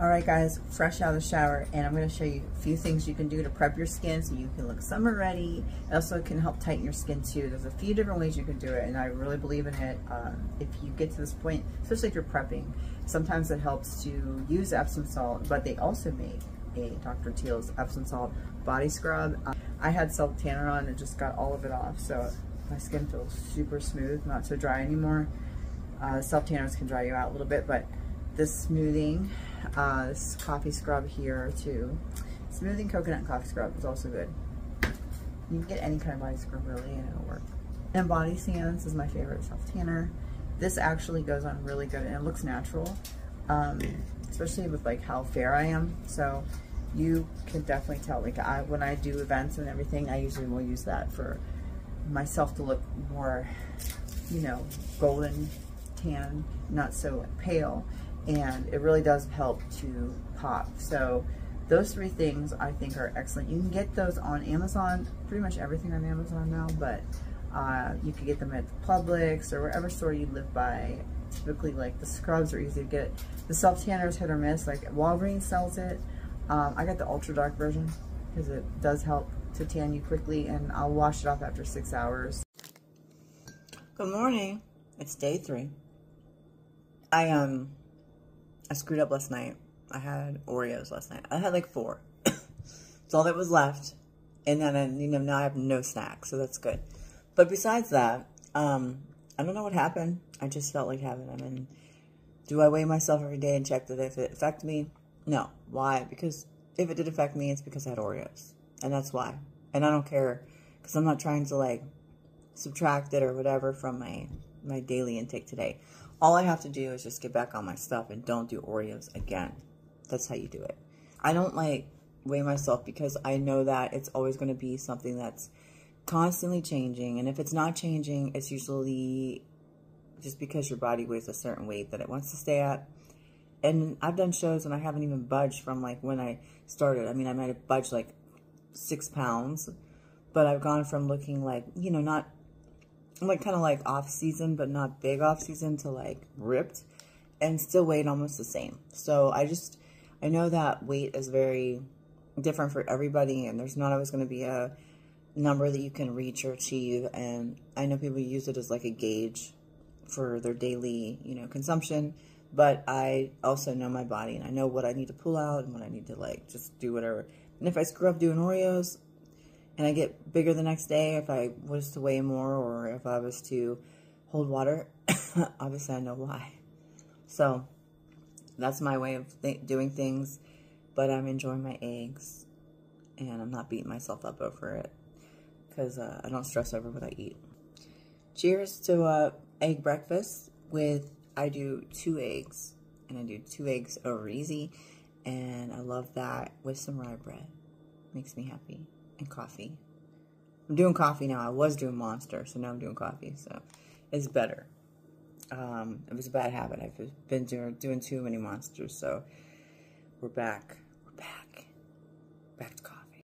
All right, guys, fresh out of the shower, and I'm gonna show you a few things you can do to prep your skin so you can look summer ready. It also can help tighten your skin too. There's a few different ways you can do it, and I really believe in it. Um, if you get to this point, especially if you're prepping, sometimes it helps to use Epsom salt, but they also make a Dr. Teal's Epsom salt body scrub. Um, I had self tanner on and just got all of it off, so my skin feels super smooth, not so dry anymore. Uh, self tanners can dry you out a little bit, but this smoothing, uh, this coffee scrub here too. Smoothing coconut coffee scrub is also good. You can get any kind of body scrub really and it'll work. And Bondi Sands is my favorite self tanner. This actually goes on really good and it looks natural, um, especially with like how fair I am. So you can definitely tell, like I, when I do events and everything, I usually will use that for myself to look more, you know, golden tan, not so pale and it really does help to pop. So those three things I think are excellent. You can get those on Amazon, pretty much everything on Amazon now, but uh, you can get them at Publix or wherever store you live by. Typically, like the scrubs are easy to get. The self tanners hit or miss. Like Walgreens sells it. Um, I got the ultra dark version because it does help to tan you quickly, and I'll wash it off after six hours. Good morning. It's day three. I um I screwed up last night. I had Oreos last night. I had like four. It's all that was left. And then, I, you know, now I have no snacks, so that's good. But besides that, um, I don't know what happened. I just felt like having them. And do I weigh myself every day and check that if it affect me? No. Why? Because if it did affect me, it's because I had Oreos. And that's why. And I don't care because I'm not trying to like subtract it or whatever from my, my daily intake today. All I have to do is just get back on my stuff and don't do Oreos again. That's how you do it. I don't like weigh myself because I know that it's always going to be something that's constantly changing. And if it's not changing, it's usually just because your body weighs a certain weight that it wants to stay at. And I've done shows and I haven't even budged from like when I started. I mean, I might have budged like six pounds, but I've gone from looking like, you know, not like kind of like off season, but not big off season to like ripped and still weighed almost the same. So I just, I know that weight is very different for everybody and there's not always going to be a number that you can reach or achieve. And I know people use it as like a gauge for their daily, you know, consumption. But I also know my body and I know what I need to pull out and what I need to like just do whatever. And if I screw up doing Oreos, and I get bigger the next day if I was to weigh more or if I was to hold water, obviously I know why. So that's my way of th doing things, but I'm enjoying my eggs and I'm not beating myself up over it because uh, I don't stress over what I eat. Cheers to uh, egg breakfast with, I do two eggs and I do two eggs over easy and I love that with some rye bread. Makes me happy and coffee. I'm doing coffee now. I was doing Monster, so now I'm doing coffee. So it's better. Um, it was a bad habit. I've been doing, doing too many Monsters, so we're back. We're back. Back to coffee.